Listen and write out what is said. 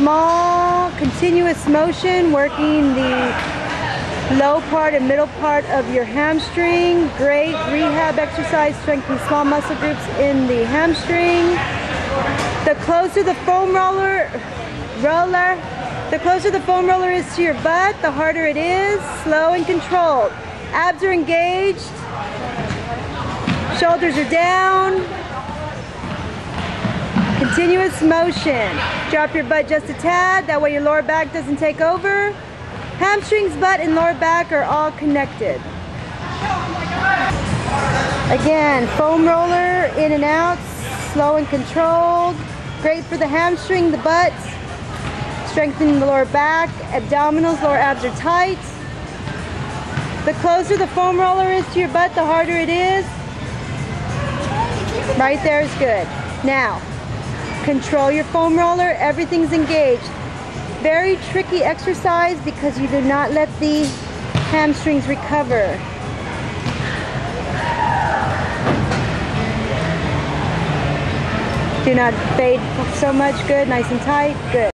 small continuous motion working the low part and middle part of your hamstring. Great rehab exercise strengthening small muscle groups in the hamstring. The closer the foam roller, roller, the closer the foam roller is to your butt, the harder it is. Slow and controlled. Abs are engaged. Shoulders are down. Continuous motion. Drop your butt just a tad, that way your lower back doesn't take over. Hamstrings, butt, and lower back are all connected. Again, foam roller in and out, slow and controlled. Great for the hamstring, the butt, strengthening the lower back, abdominals, lower abs are tight. The closer the foam roller is to your butt, the harder it is. Right there is good. Now, control your foam roller, everything's engaged. Very tricky exercise because you do not let the hamstrings recover. Do not fade so much, good, nice and tight, good.